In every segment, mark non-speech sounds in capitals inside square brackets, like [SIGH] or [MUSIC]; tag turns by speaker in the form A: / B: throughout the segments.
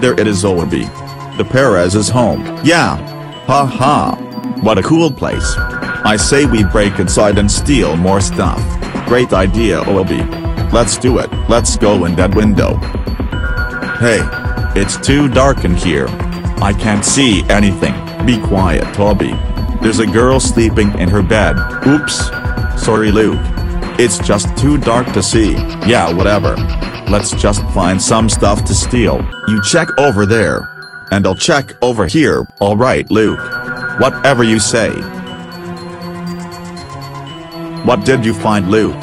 A: There it is Obi. The Perez's home. Yeah. Ha ha. What a cool place. I say we break inside and steal more stuff. Great idea Obi. Let's do it. Let's go in that window. Hey. It's too dark in here. I can't see anything. Be quiet Toby. There's a girl sleeping in her bed. Oops. Sorry Luke. It's just too dark to see. Yeah whatever. Let's just find some stuff to steal. You check over there. And I'll check over here. Alright Luke. Whatever you say. What did you find Luke?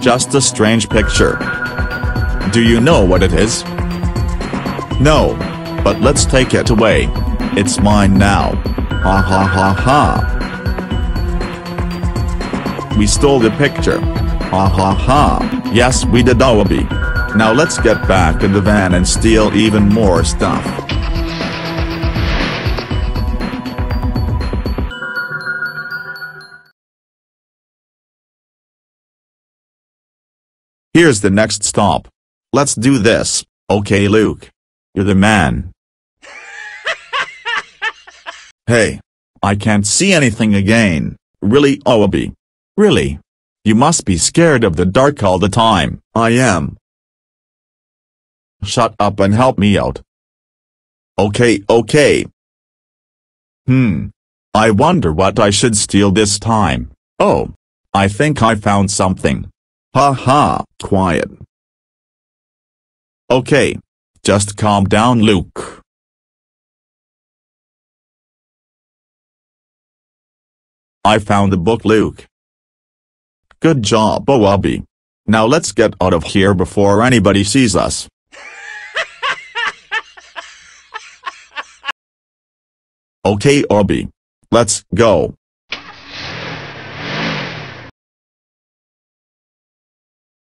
A: Just a strange picture. Do you know what it is? No. But let's take it away. It's mine now. Ha ha ha ha. We stole the picture. Ha ha ha. Yes we did Obi. Now let's get back in the van and steal even more stuff. Here's the next stop. Let's do this, okay Luke? You're the man. [LAUGHS] hey. I can't see anything again, really Obi. Really? You must be scared of the dark all the time. I am. Shut up and help me out. Okay, okay. Hmm. I wonder what I should steal this time. Oh. I think I found something. Ha ha, quiet. Okay. Just calm down Luke. I found the book Luke. Good job Obi. Now let's get out of here before anybody sees us. [LAUGHS] okay Obi. Let's go.